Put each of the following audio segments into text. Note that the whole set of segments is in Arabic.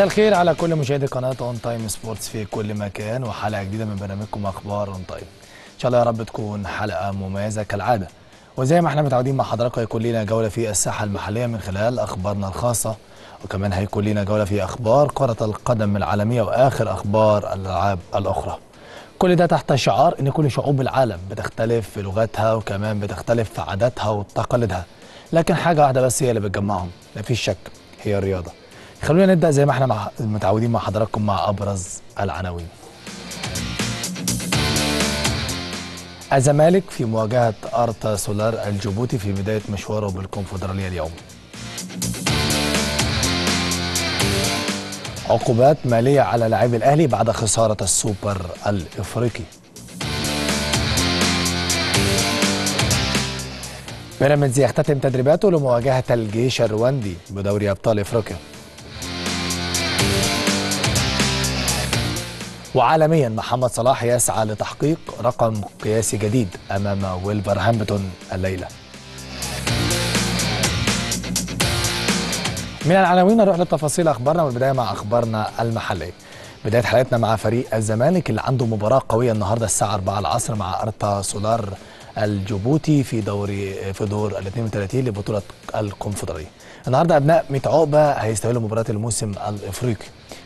مساء الخير على كل مشاهدي قناة اون تايم سبورتس في كل مكان وحلقة جديدة من برنامجكم أخبار اون تايم إن شاء الله يا رب تكون حلقة مميزة كالعادة. وزي ما إحنا متعودين مع حضراتكم هيكون لنا جولة في الساحة المحلية من خلال أخبارنا الخاصة. وكمان هيكون لنا جولة في أخبار كرة القدم العالمية وآخر أخبار الألعاب الأخرى. كل ده تحت شعار إن كل شعوب العالم بتختلف في لغتها وكمان بتختلف في عاداتها وتقاليدها. لكن حاجة واحدة بس هي اللي بتجمعهم. مفيش شك هي الرياضة. خلونا نبدأ زي ما إحنا متعودين مع حضراتكم مع أبرز العناوين. الزمالك في مواجهة ارتا سولار الجيبوتي في بداية مشواره بالكونفدرالية اليوم. عقوبات مالية على لاعبي الأهلي بعد خسارة السوبر الإفريقي. بيراميدز يختتم تدريباته لمواجهة الجيش الرواندي بدوري أبطال إفريقيا. وعالميا محمد صلاح يسعى لتحقيق رقم قياسي جديد أمام ويلفرهامبتون الليلة من العناوين نروح لتفاصيل أخبارنا والبداية مع أخبارنا المحليه بداية حلقتنا مع فريق الزمالك اللي عنده مباراة قوية النهارده الساعة 4 العصر مع أرتا سولار الجيبوتي في دوري في دور ال 32 لبطولة الكونفدرالية. النهارده أبناء ميت عقبة هيستهلوا مباراة الموسم الإفريقي.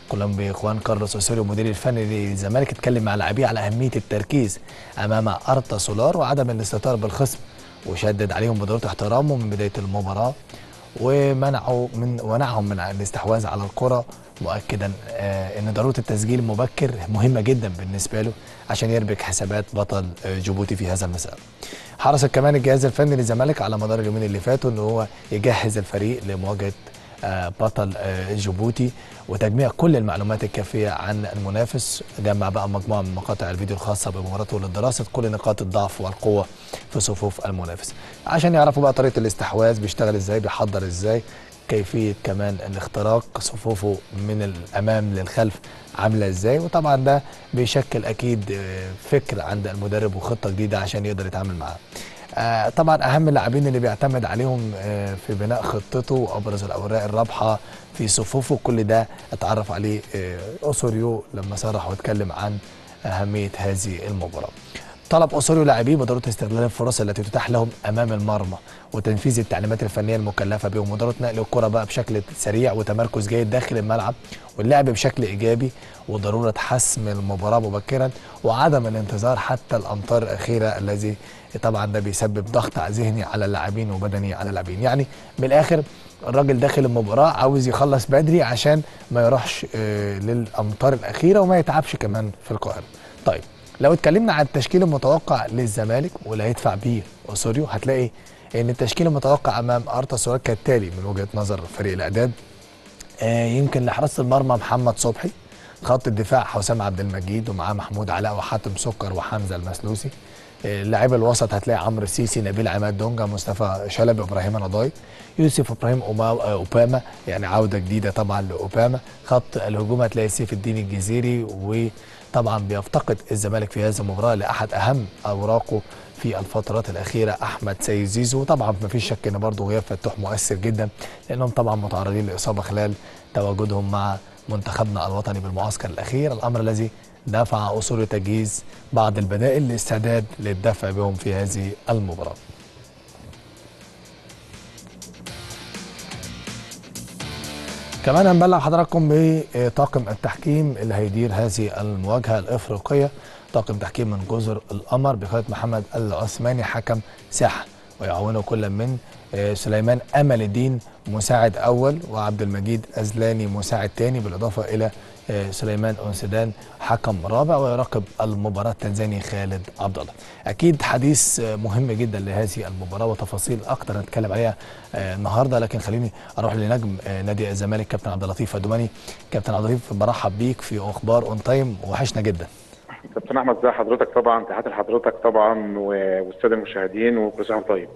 كولومبي خوان كارلوس اوسيريو المدير الفني للزمالك اتكلم مع لاعبيه على أهمية التركيز أمام أرتا سولار وعدم الاستهتار بالخصم وشدد عليهم بضروره احترامه من بداية المباراة ومنعوا من منعهم من الاستحواذ على الكرة مؤكدا آه إن ضرورة التسجيل المبكر مهمة جدا بالنسبة له عشان يربك حسابات بطل آه جيبوتي في هذا المساء. حرص كمان الجهاز الفني للزمالك على مدار اليومين اللي فاتوا ان هو يجهز الفريق لمواجهة بطل جيبوتي وتجميع كل المعلومات الكافية عن المنافس. جمع بقى مجموعة من مقاطع الفيديو الخاصة بمباراته لدراسه كل نقاط الضعف والقوة في صفوف المنافس. عشان يعرفوا بقى طريقة الاستحواذ بيشتغل إزاي بيحضر إزاي كيفية كمان الاختراق صفوفه من الأمام للخلف عاملة إزاي. وطبعا ده بيشكل أكيد فكر عند المدرب وخطة جديدة عشان يقدر يتعامل معاه. آه طبعا أهم اللاعبين اللي بيعتمد عليهم آه في بناء خطته وأبرز الأوراق الرابحة في صفوفه كل ده اتعرف عليه آه أوسوريو لما صرح واتكلم عن أهمية هذه المباراة. طلب أوسوريو لاعبيه بضروره استغلال الفرص التي تتاح لهم أمام المرمى وتنفيذ التعليمات الفنية المكلفة بهم وضروره نقل الكره بقى بشكل سريع وتمركز جيد داخل الملعب واللعب بشكل إيجابي وضرورة حسم المباراة مبكرا وعدم الانتظار حتى الامتار الأخيرة الذي طبعا ده بيسبب ضغط ذهني على اللاعبين وبدني على اللاعبين. يعني من الآخر الراجل داخل المباراة عاوز يخلص بدري عشان ما يروحش آه للامتار الأخيرة وما يتعبش كمان في القاهرة. طيب لو اتكلمنا عن التشكيل المتوقع للزمالك واللي هيدفع بيه أوسوريو هتلاقي إن التشكيل المتوقع أمام أرتا سولار كالتالي من وجهة نظر فريق الأعداد. آه يمكن لحراسة المرمى محمد صبحي خط الدفاع حسام عبد المجيد ومعاه محمود علاء وحاتم سكر وحمزة المسلوسي. لاعب الوسط هتلاقي عمرو السيسي نبيل عماد دونجا مصطفى شلبي إبراهيم رضاي يوسف إبراهيم أوباما يعني عودة جديدة طبعا لأوباما. خط الهجوم هتلاقي سيف الدين الجزيري وطبعا بيفتقد الزمالك في هذه المباراه لأحد أهم أوراقه في الفترات الأخيرة أحمد سيد زيزو وطبعا ما فيش شك إن برضه غياب فتوح مؤثر جدا لأنهم طبعا متعرضين لإصابة خلال تواجدهم مع منتخبنا الوطني بالمعسكر الأخير الأمر الذي دفع أصول تجهيز بعض البدائل للاستعداد للدفع بهم في هذه المباراة. كمان هنبلغ حضراتكم بطاقم التحكيم اللي هيدير هذه المواجهة الإفريقية طاقم تحكيم من جزر القمر بقيادة محمد العثماني حكم ساحة. ويعاونه كل من سليمان أمل الدين مساعد أول وعبد المجيد أزلاني مساعد ثاني بالإضافة إلى سليمان انسدان حكم رابع ويراقب المباراة التنزاني خالد عبد الله. أكيد حديث مهم جدا لهذه المباراة وتفاصيل أكتر هنتكلم عليها النهارده لكن خليني أروح لنجم نادي الزمالك كابتن عبد اللطيف الدوماني. كابتن عبد اللطيف برحب بيك في أخبار أون تايم وحشنا جدا. كابتن أحمد ازي حضرتك طبعا تحياتي لحضرتك طبعا والسادة المشاهدين وكل سنة طيب.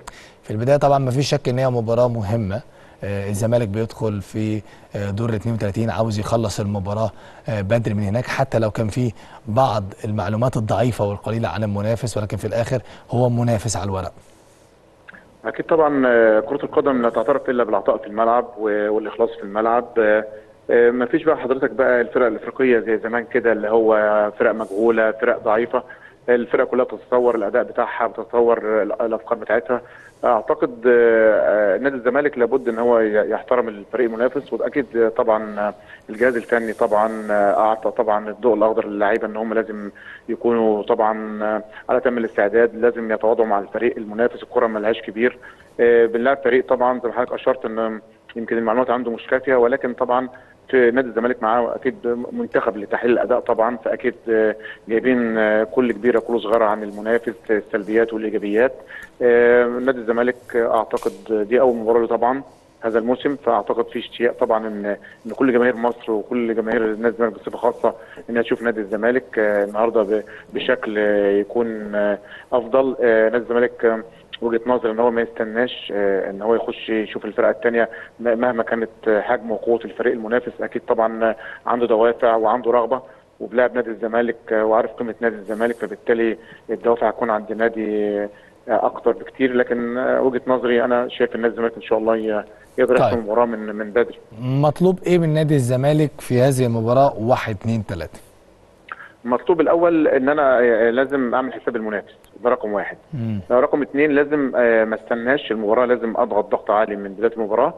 في البداية طبعا ما فيش شك إن هي مباراة مهمة الزمالك بيدخل في دور 32 عاوز يخلص المباراة بدري من هناك حتى لو كان في بعض المعلومات الضعيفة والقليلة عن المنافس ولكن في الآخر هو منافس على الورق. أكيد طبعا كرة القدم لا تعترف إلا بالعطاء في الملعب والإخلاص في الملعب ما فيش بقى حضرتك بقى الفرق الإفريقية زي زمان كده اللي هو فرق مجهولة فرق ضعيفة الفرق كلها بتتصور الأداء بتاعها بتتصور الأفكار بتاعتها. أعتقد نادي الزمالك لابد إن هو يحترم الفريق المنافس. وأكيد طبعا الجهاز الفني طبعا أعطى طبعا الضوء الأخضر للعيبة إن هم لازم يكونوا طبعا على تم الاستعداد. لازم يتواضعوا مع الفريق المنافس. الكرة ملهاش كبير. بنلعب فريق طبعا زي ما حضرتك أشرت إن يمكن المعلومات عنده مش كافية. ولكن طبعا نادي الزمالك معاه أكيد منتخب لتحليل الأداء طبعا فأكيد جايبين كل كبيرة كل صغيرة عن المنافس السلبيات والإيجابيات. نادي الزمالك أعتقد دي أول مباراة طبعا هذا الموسم فأعتقد في اشتياق طبعا إن إن كل جماهير مصر وكل جماهير نادي الزمالك بصفة خاصة انها تشوف نادي الزمالك النهارده بشكل يكون أفضل. نادي الزمالك وجهة نظر إن هو ما يستناش إن هو يخش يشوف الفرقة الثانية مهما كانت حجم وقوة الفريق المنافس أكيد طبعا عنده دوافع وعنده رغبة. وبلاعب نادي الزمالك وعارف قيمة نادي الزمالك فبالتالي الدوافع هتكون عند نادي أكتر بكتير. لكن وجهة نظري أنا شايف إن نادي الزمالك إن شاء الله يقدر يحسم طيب. المباراه من من بدري. مطلوب إيه من نادي الزمالك في هذه المباراة؟ 1 2 3 المطلوب الأول إن أنا لازم أعمل حساب المنافس. ده رقم واحد. مم. رقم اثنين لازم ما استناش المباراة لازم أضغط ضغط عالي من بداية المباراة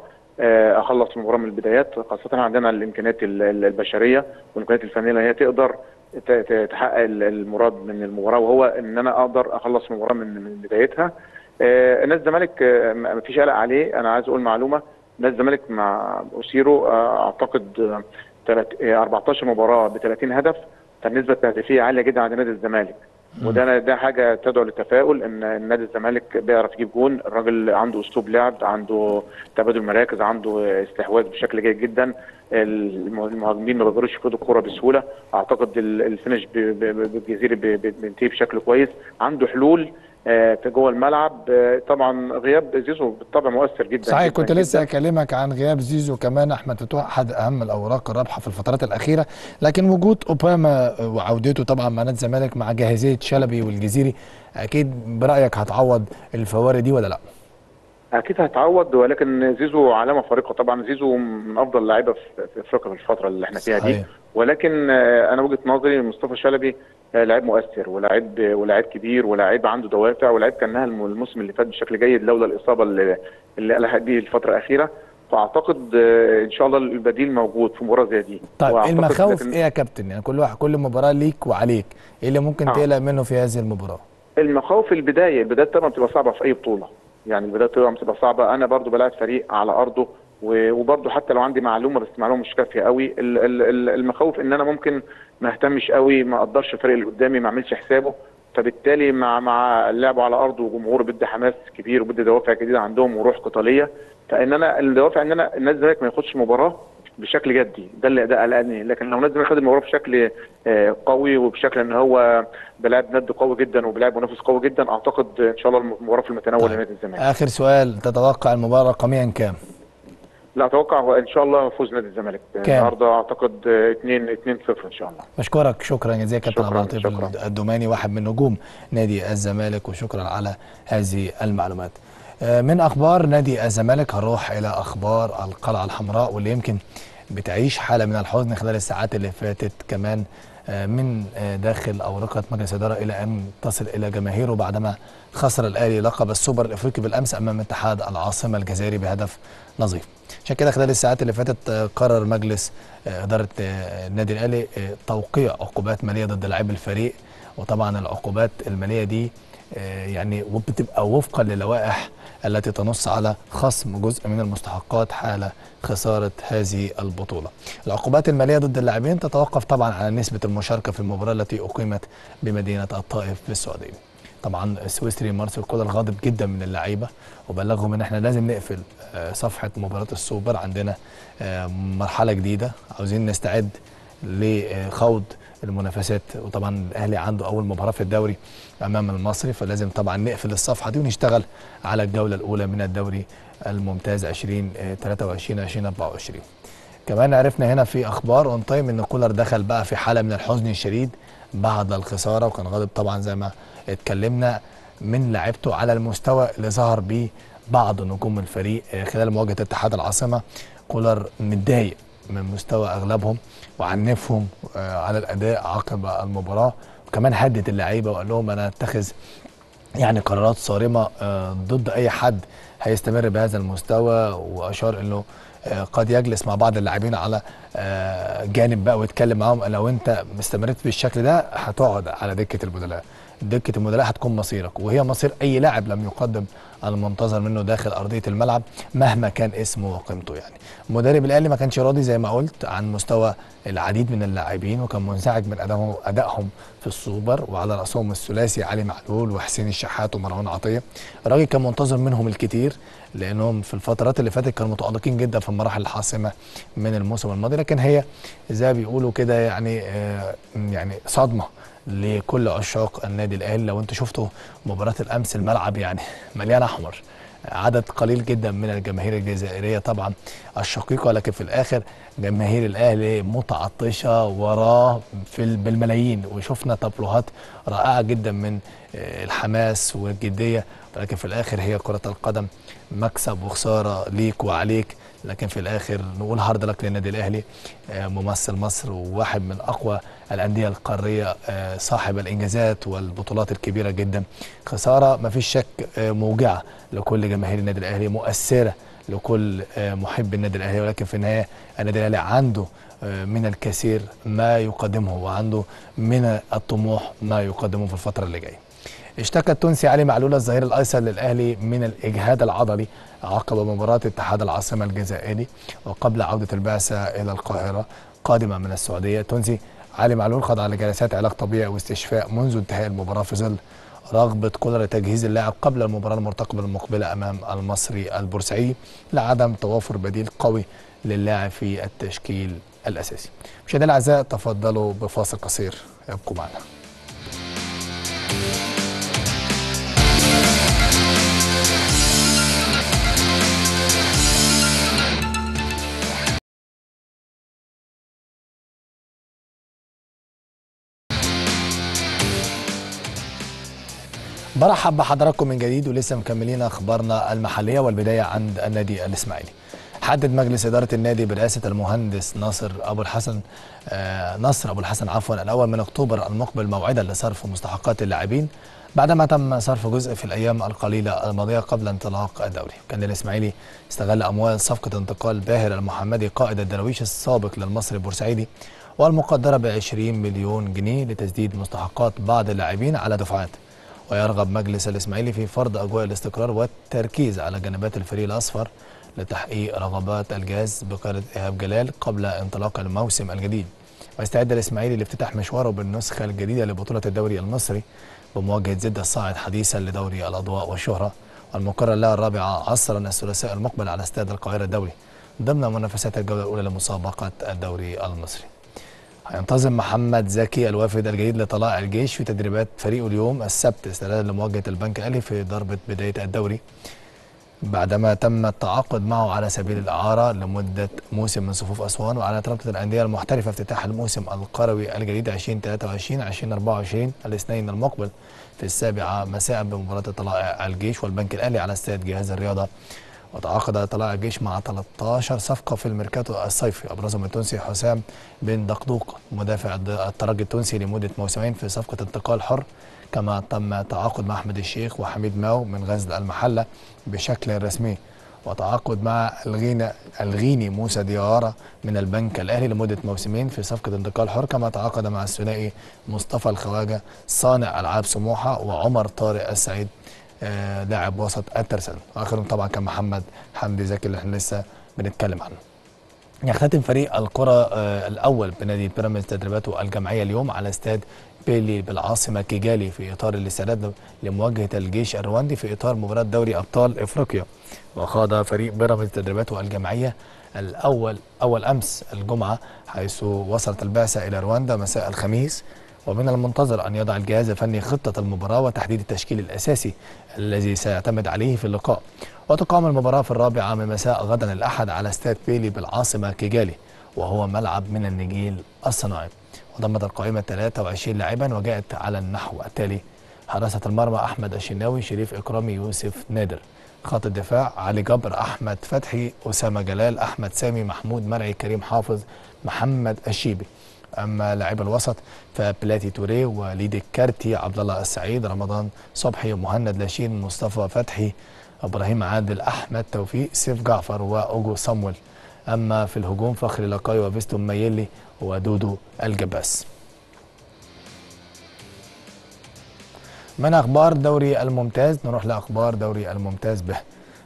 أخلص المباراة من البدايات. خاصة عندنا الإمكانيات البشرية والإمكانيات الفنية اللي هي تقدر تحقق المراد من المباراة وهو إن أنا أقدر أخلص المباراة من من بدايتها. نادي الزمالك ما فيش قلق عليه. أنا عايز أقول معلومة نادي الزمالك مع اوسيرو أعتقد 14 مباراة ب 30 هدف فالنسبة التهديفية عالية جدا عند نادي الزمالك. وده ده حاجة تدعو للتفاؤل إن نادي الزمالك بيعرف يجيب جون الراجل عنده أسلوب لعب عنده تبادل مراكز عنده استحواذ بشكل جيد جدا. المهاجمين ما بيقدروش يفقدوا الكوره بسهولة أعتقد الفينش بالجزيري بينتهي بشكل كويس عنده حلول في جوه الملعب طبعا غياب زيزو بالطبع مؤثر جدا صحيح جداً كنت لسه. أكلمك عن غياب زيزو كمان أحمد فتوح احد أهم الأوراق الرابحة في الفترات الأخيرة لكن وجود أوباما وعودته طبعا مع نادي الزمالك مع جاهزية شلبي والجزيري أكيد برأيك هتعوض الفوارق دي ولا لأ؟ أكيد هتعوض ولكن زيزو علامة فارقة طبعا زيزو من أفضل اللعيبه في أفريقيا في الفترة اللي إحنا فيها دي صحيح. ولكن أنا وجهة نظري مصطفى شلبي لاعب مؤثر ولاعب ولاعب كبير ولاعب عنده دوافع ولاعب كان نهى الموسم اللي فات بشكل جيد لولا الإصابة اللي اللي قالها دي الفترة الأخيرة فأعتقد إن شاء الله البديل موجود في مباراة زي دي طيب المخاوف لكن إيه يا كابتن؟ يعني كل واحد كل مباراة ليك وعليك إيه اللي ممكن آه. تقلق منه في هذه المباراة؟ المخاوف البداية البدايه طبعا بتبقى صعبة في أي بطولة يعني البداية طبعا بتبقى صعبة. أنا برضو بلاعب فريق على أرضه و- وبرضو حتى لو عندي معلومة بس معلومة مش كافية قوي ال- ال- ال- المخاوف إن أنا ممكن ما أهتمش قوي ما أقدرش الفريق اللي قدامي ما أعملش حسابه. فبالتالي مع مع اللعب على ارضه وجمهور بدي حماس كبير وبدي دوافع جديدة عندهم وروح قتالية فإن أنا الدوافع إن أنا النادي الزمالك ما ياخدش مباراة بشكل جدي ده اللي ده قلقني لكن لو نادي الزمالك خد المباراه بشكل آه، قوي وبشكل إن هو بلاعب ند قوي جدا وبلاعب منافس قوي جدا أعتقد إن شاء الله المباراة في المتناول طيب. لنادي الزمالك آخر سؤال تتوقع المباراة رقميا كام؟ لا أتوقع إن شاء الله فوز نادي الزمالك النهارده أعتقد 2 2 0 إن شاء الله بشكرك شكرا جزيلا كابتن عبد اللطيف. الدوماني واحد من نجوم نادي الزمالك وشكرا على هذه المعلومات. آه، من أخبار نادي الزمالك هنروح إلى أخبار القلعة الحمراء واللي يمكن بتعيش حالة من الحزن خلال الساعات اللي فاتت كمان آه، من آه، داخل اورقه مجلس الاداره إلى أن تصل إلى جماهيره بعدما خسر الأهلي لقب السوبر الأفريقي بالأمس أمام اتحاد العاصمة الجزائري بهدف نظيف. عشان كده خلال الساعات اللي فاتت قرر مجلس آه، النادي الأهلي آه، توقيع عقوبات مالية ضد لاعبي الفريق وطبعا العقوبات المالية دي يعني وبتبقى وفقا للوائح التي تنص على خصم جزء من المستحقات حال خسارة هذه البطولة. العقوبات المالية ضد اللاعبين تتوقف طبعا على نسبة المشاركة في المباراة التي أقيمت بمدينة الطائف في السعودية. طبعا السويسري مارسيل كولر غاضب جدا من اللعيبة وبلغهم إن إحنا لازم نقفل آه، صفحة مباراة السوبر عندنا آه، مرحلة جديدة عاوزين نستعد لخوض المنافسات. وطبعا الأهلي عنده أول مباراة في الدوري أمام المصري فلازم طبعا نقفل الصفحة دي ونشتغل على الجولة الأولى من الدوري الممتاز 2023 2024 كمان عرفنا هنا في أخبار اون تايم إن كولر دخل بقى في حالة من الحزن الشديد بعد الخسارة وكان غاضب طبعا زي ما اتكلمنا من لعيبته على المستوى اللي ظهر بيه بعض نجوم الفريق آه، خلال مواجهة اتحاد العاصمة. كولر متضايق من مستوى أغلبهم وعنفهم آه، على الأداء عقب المباراة. وكمان هدد اللعيبة وقال لهم أنا أتخذ يعني قرارات صارمة آه، ضد أي حد هيستمر بهذا المستوى. وأشار إنه آه، قد يجلس مع بعض اللاعبين على جانب بقى ويتكلم معاهم. لو أنت استمريت بالشكل ده هتقعد على دكة البدلاء. دكة البدلاء هتكون مصيرك وهي مصير أي لاعب لم يقدم المنتظر منه داخل أرضية الملعب مهما كان اسمه وقيمته يعني. مدرب الأهلي ما كانش راضي زي ما قلت عن مستوى العديد من اللاعبين وكان منزعج من ادائهم أدائهم في السوبر وعلى رأسهم الثلاثي علي معلول وحسين الشحات ومروان عطية. الراجل كان منتظر منهم الكثير لأنهم في الفترات اللي فاتت كانوا متألقين جدا في المراحل الحاسمة من الموسم الماضي لكن هي زي ما بيقولوا كده يعني آه يعني صدمة. لكل عشاق النادي الأهلي. لو أنتوا شفتوا مباراة الأمس الملعب يعني مليان أحمر عدد قليل جدا من الجماهير الجزائرية طبعا الشقيقة لكن في الآخر جماهير الأهلي متعطشة وراه في ال- بالملايين. وشفنا تابلوهات رائعة جدا من آه، الحماس والجدية ولكن في الآخر هي كرة القدم مكسب وخسارة ليك وعليك. لكن في الآخر نقول هارد لك للنادي الأهلي آه، ممثل مصر وواحد من أقوى الأندية القارية آه، صاحب الإنجازات والبطولات الكبيرة جدا. خسارة ما فيش شك آه، موجعة لكل جماهير النادي الأهلي مؤثرة لكل آه، محب النادي الأهلي. ولكن في النهاية النادي الأهلي عنده من الكثير ما يقدمه وعنده من الطموح ما يقدمه في الفترة اللي جاية. اشتكى التونسي علي معلول الظهير الأيسر للأهلي من الإجهاد العضلي عقب مباراة اتحاد العاصمة الجزائري وقبل عودة البعثة إلى القاهرة قادمة من السعودية. التونسي علي معلول خضع لجلسات علاج طبيعي واستشفاء منذ انتهاء المباراة في ظل رغبة كولر تجهيز اللاعب قبل المباراة المرتقبة المقبلة أمام المصري البورسعيدي لعدم توافر بديل قوي للاعب في التشكيل الأساسي. مشاهدينا الأعزاء تفضلوا بفاصل قصير ابقوا معنا. برحب بحضراتكم من جديد ولسه مكملين أخبارنا المحلية والبداية عند النادي الإسماعيلي. حدد مجلس إدارة النادي برئاسة المهندس ناصر أبو الحسن آه نصر أبو الحسن عفوا الأول من أكتوبر المقبل موعدا لصرف مستحقات اللاعبين بعدما تم صرف جزء في الأيام القليلة الماضية قبل انطلاق الدوري. كان الإسماعيلي استغل أموال صفقة انتقال باهر المحمدي قائد الدراويش السابق للمصري البورسعيدي والمقدرة ب 20 مليون جنيه لتسديد مستحقات بعض اللاعبين على دفعات. ويرغب مجلس الإسماعيلي في فرض أجواء الاستقرار والتركيز على جنبات الفريق الأصفر لتحقيق رغبات الجهاز بقيادة إيهاب جلال قبل انطلاق الموسم الجديد. ويستعد الإسماعيلي لافتتاح مشواره بالنسخة الجديدة لبطولة الدوري المصري بمواجهة زد الصاعد حديثا لدوري الأضواء والشهرة والمقرر لها الرابعة عصرا الثلاثاء المقبل على استاد القاهرة الدولي ضمن منافسات الجولة الأولى لمسابقة الدوري المصري. هينتظم محمد زكي الوافد الجديد لطلائع الجيش في تدريبات فريقه اليوم السبت استعدادا لمواجهة البنك الأهلي في ضربة بداية الدوري. بعدما تم التعاقد معه على سبيل الإعارة لمدة موسم من صفوف أسوان وعلى رابطه الأندية المحترفة افتتاح الموسم القروي الجديد 2023 2024 الاثنين المقبل في السابعة مساء بمباراة طلائع الجيش والبنك الأهلي على استاد جهاز الرياضة. وتعاقد طلائع الجيش مع 13 صفقة في الميركاتو الصيفي أبرزهم التونسي حسام بن دقدوق مدافع الترجي التونسي لمدة موسمين في صفقة انتقال حر كما تم تعاقد مع أحمد الشيخ وحميد ماو من غزل المحلة بشكل رسمي. وتعاقد مع الغينا الغيني موسى ديارة من البنك الأهلي لمدة موسمين في صفقة انتقال حر كما تعاقد مع الثنائي مصطفى الخواجة صانع ألعاب سموحة وعمر طارق السعيد. لاعب وسط الترسانة وآخرهم طبعا كان محمد حمدي زكي اللي إحنا لسه بنتكلم عنه. يختتم فريق الكرة آه الأول بنادي بيراميدز تدريباته الجمعية اليوم على استاد بيلي بالعاصمة كيجالي في إطار الاستعداد لمواجهة الجيش الرواندي في إطار مباراة دوري أبطال إفريقيا. وخاض فريق بيراميدز تدريباته الجمعية الأول أول أمس الجمعة حيث وصلت البعثة إلى رواندا مساء الخميس. ومن المنتظر أن يضع الجهاز الفني خطة المباراة وتحديد التشكيل الأساسي الذي سيعتمد عليه في اللقاء. وتقام المباراة في الرابعة من مساء غدا الأحد على استاد بيلي بالعاصمة كيجالي وهو ملعب من النجيل الصناعي. وضمت القائمة 23 لاعبا وجاءت على النحو التالي. حراسة المرمى أحمد الشناوي شريف إكرامي يوسف نادر. خط الدفاع علي جبر أحمد فتحي أسامة جلال أحمد سامي محمود مرعي كريم حافظ محمد الشيبي. أما لاعب الوسط فبلاتي توريه وليد الكارتي عبد الله السعيد. رمضان صبحي مهند لاشين مصطفى فتحي إبراهيم عادل أحمد توفيق سيف جعفر وأوجو صمويل أما في الهجوم فخري لقاي وفيستو ميلي ودودو الجباس. من أخبار دوري الممتاز؟ نروح لأخبار دوري الممتاز به.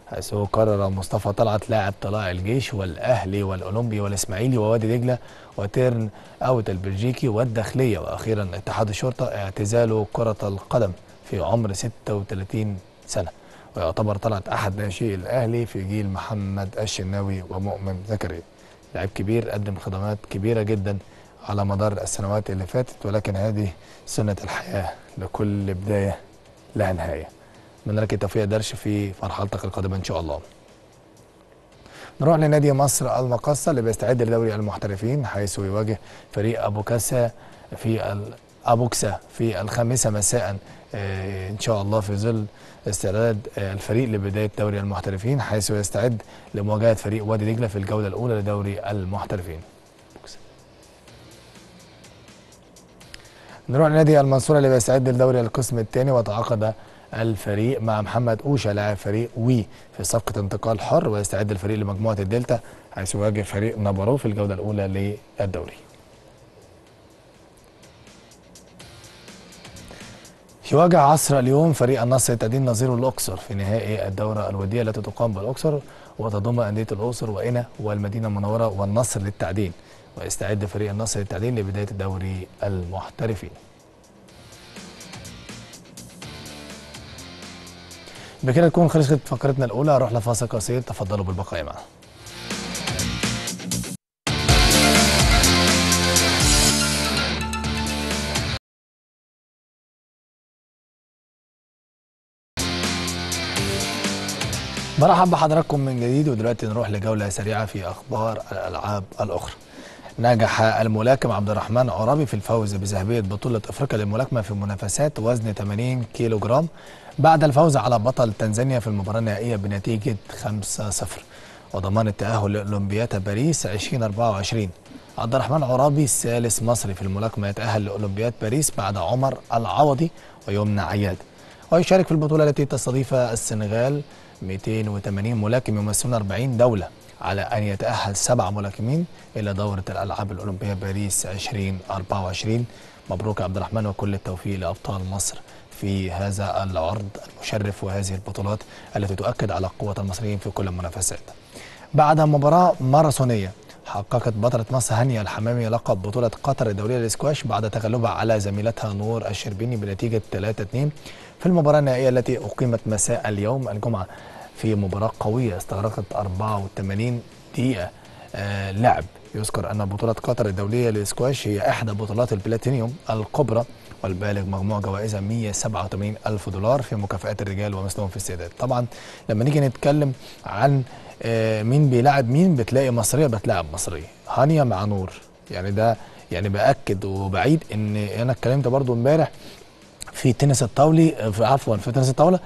حيث قرر مصطفى طلعت لاعب طلائع الجيش والأهلي والأولمبي والإسماعيلي ووادي دجلة وتيرن أوت البلجيكي والداخلية. وأخيرا اتحاد الشرطة اعتزاله كرة القدم في عمر 36 سنة. ويعتبر طلعت أحد ناشئي الأهلي في جيل محمد الشناوي ومؤمن زكريا. لاعب كبير قدم خدمات كبيرة جدا على مدار السنوات اللي فاتت ولكن هذه سنة الحياة لكل بداية لها نهاية. من لك التوفيق درش في مرحلتك القادمة إن شاء الله. نروح لنادي مصر المقصة اللي بيستعد لدوري المحترفين حيث يواجه فريق أبو كاسا في ابوكسا في الخامسة مساء آه، إن شاء الله في ظل استعداد آه، الفريق لبداية دوري المحترفين حيث يستعد لمواجهة فريق وادي دجلة في الجولة الأولى لدوري المحترفين. نروح لنادي المنصورة اللي بيستعد لدوري القسم الثاني وتعاقد الفريق مع محمد أوشا لاعب فريق وي في صفقة انتقال حر ويستعد الفريق لمجموعة الدلتا حيث يواجه فريق نابارو في الجولة الأولى للدوري. يواجه عصر اليوم فريق النصر التعدين نظيره الأقصر في نهائي الدورة الودية التي تقام بالأقصر وتضم أندية الأقصر وقنا والمدينة المنورة والنصر للتعدين ويستعد فريق النصر للتعدين لبداية دوري المحترفين. بكده تكون خلصت فقرتنا الأولى. هنروح لفاصل قصير. تفضلوا بالبقاء معنا. مرحبا بحضراتكم من جديد ودلوقتي نروح لجولة سريعة في أخبار الألعاب الأخرى. نجح الملاكم عبد الرحمن عرابي في الفوز بذهبية بطولة أفريقيا للملاكمة في منافسات وزن 80 كيلو جرام بعد الفوز على بطل تنزانيا في المباراة النهائية بنتيجة 5-0 وضمان التأهل لأولمبياد باريس 2024 عبد الرحمن عرابي ثالث مصري في الملاكمة يتأهل لأولمبياد باريس بعد عمر العوضي ويمنى عياد ويشارك في البطولة التي تستضيفها السنغال 280 ملاكم يمثلون 40 دولة. على أن يتأهل سبع ملاكمين إلى دورة الألعاب الأولمبية باريس 2024 مبروك عبد الرحمن وكل التوفيق لأبطال مصر في هذا العرض المشرف وهذه البطولات التي تؤكد على قوة المصريين في كل المنافسات. بعد مباراة ماراثونية حققت بطلة مصر هانية الحمامي لقب بطولة قطر الدولية للسكواش بعد تغلبها على زميلتها نور الشربيني بنتيجة 3-2 في المباراة النهائية التي أقيمت مساء اليوم الجمعة. في مباراة قوية استغرقت 84 دقيقة. آه لعب يذكر أن بطولة قطر الدولية للسكواش هي إحدى بطولات البلاتينيوم الكبرى والبالغ مجموع جوائزها 187 ألف دولار في مكافآت الرجال ومثلهم في السيدات طبعا لما نيجي نتكلم عن آه مين بيلعب مين بتلاقي مصرية بتلاعب مصرية هانيا مع نور يعني ده يعني بأكد وبعيد إن أنا اتكلمت برضو امبارح في التنس الطاولي في عفوا في تنس الطاولة.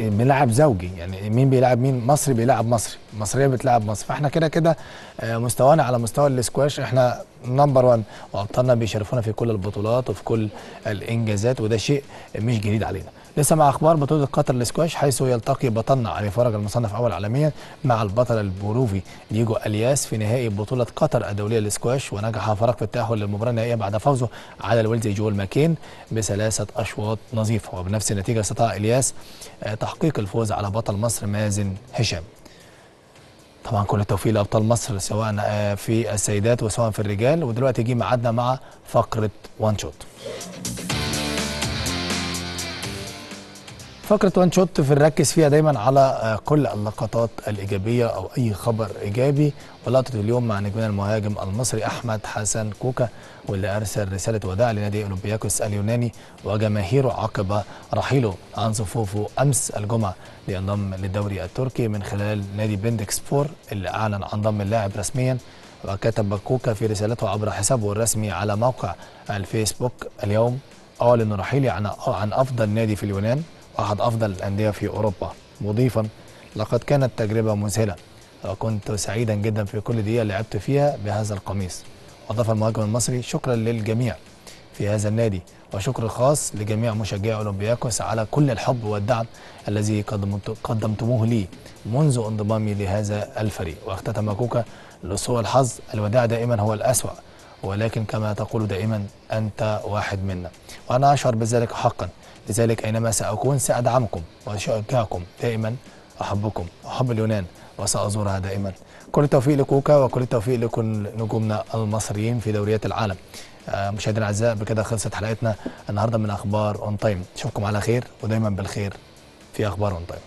بيلعب زوجي يعني مين بيلعب مين؟ مصري بيلعب مصري. مصرية بتلعب مصر. فاحنا كده كده آه، مستوانا على مستوى الاسكواش إحنا number 1 وابطالنا بيشرفونا في كل البطولات وفي كل الإنجازات وده شيء مش جديد علينا. لسه مع أخبار بطولة قطر الاسكواش حيث يلتقي بطلنا علي فرج المصنف أول عالميا مع البطل البيروفي دييجو إلياس في نهائي بطولة قطر الدولية للاسكواش ونجح فرج في التأهل للمباراة النهائية بعد فوزه على الويلزي جويل ماكين بثلاثة أشواط نظيفة. وبنفس النتيجة استطاع إلياس آه، تحقيق الفوز على بطل مصر مازن هشام. طبعا كل التوفيق لأبطال مصر سواء آه، في السيدات وسواء في الرجال. ودلوقتي جه ميعادنا مع فقرة وان شوت فقرة وان شوت في نركز فيها دايما على آه، كل اللقطات الإيجابية أو أي خبر إيجابي. ولقطة اليوم مع نجمنا المهاجم المصري أحمد حسن كوكا واللي أرسل رسالة وداع لنادي أولمبياكوس اليوناني وجماهيره عقب رحيله عن صفوفه أمس الجمعة لينضم للدوري التركي من خلال نادي بندكس سبور اللي أعلن عن ضم اللاعب رسميا. وكتب كوكا في رسالته عبر حسابه الرسمي على موقع الفيسبوك اليوم أعلن رحيلي عن عن أفضل نادي في اليونان. واحد أفضل الأندية في أوروبا. مضيفا لقد كانت تجربة مذهلة وكنت سعيدا جدا في كل دقيقة لعبت فيها بهذا القميص. وأضاف المهاجم المصري شكرا للجميع في هذا النادي وشكر خاص لجميع مشجعي أولمبياكوس على كل الحب والدعم الذي قدمت قدمتموه لي منذ انضمامي لهذا الفريق. واختتم كوكا لسوء الحظ الوداع دائما هو الأسوأ ولكن كما تقول دائما أنت واحد منا. وأنا أشعر بذلك حقا. لذلك أينما سأكون سأدعمكم وأشجعكم دائما أحبكم أحب اليونان وسأزورها دائما. كل التوفيق لكوكا وكل التوفيق لكل نجومنا المصريين في دوريات العالم. آه، مشاهدينا الأعزاء بكده خلصت حلقتنا النهارده من أخبار أون تايم. اشوفكم على خير ودايما بالخير في أخبار أون تايم.